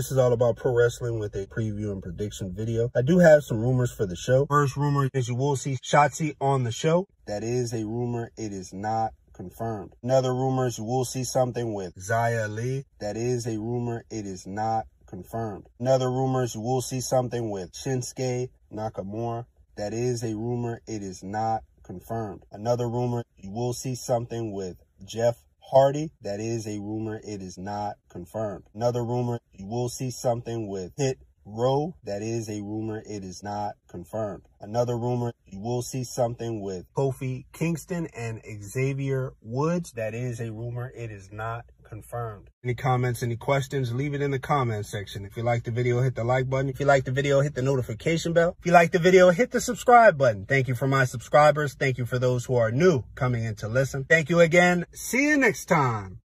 This is all about pro wrestling with a preview and prediction video. I do have some rumors for the show. First rumor is you will see Shotzi on the show. That is a rumor. It is not confirmed. Another rumor is you will see something with Xia Li. That is a rumor. It is not confirmed. Another rumor is you will see something with Shinsuke Nakamura. That is a rumor. It is not confirmed. Another rumor, you will see something with Jeff Hardy. That is a rumor. It is not confirmed. Another rumor, you will see something with Hit Row. That is a rumor. It is not confirmed. Another rumor, you will see something with Kofi Kingston and Xavier Woods. That is a rumor. It is not confirmed. Any comments, any questions, leave it in the comment section. If you like the video, hit the like button. If you like the video, hit the notification bell. If you like the video, hit the subscribe button. Thank you for my subscribers. Thank you for those who are new coming in to listen. Thank you again. See you next time.